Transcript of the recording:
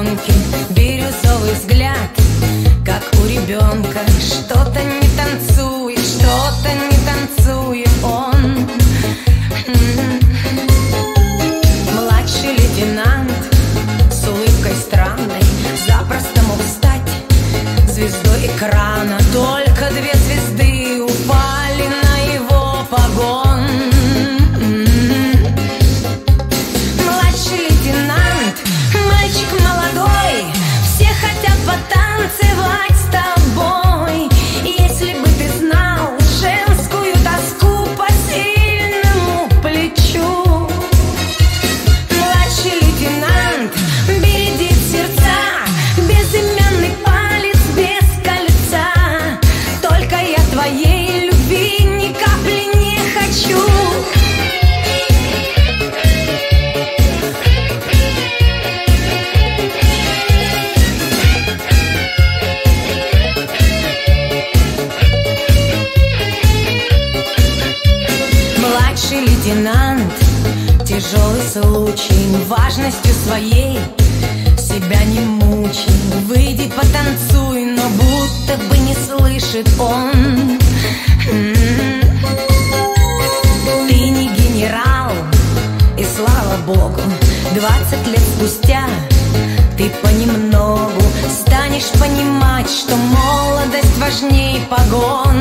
пленки Бирюзовый потанцевать с тобой лейтенант, тяжелый случай Важностью своей себя не мучай. Выйди потанцуй, но будто бы не слышит он. М. Ты не генерал, и слава богу Двадцать лет спустя ты понемногу Станешь понимать, что молодость важней погон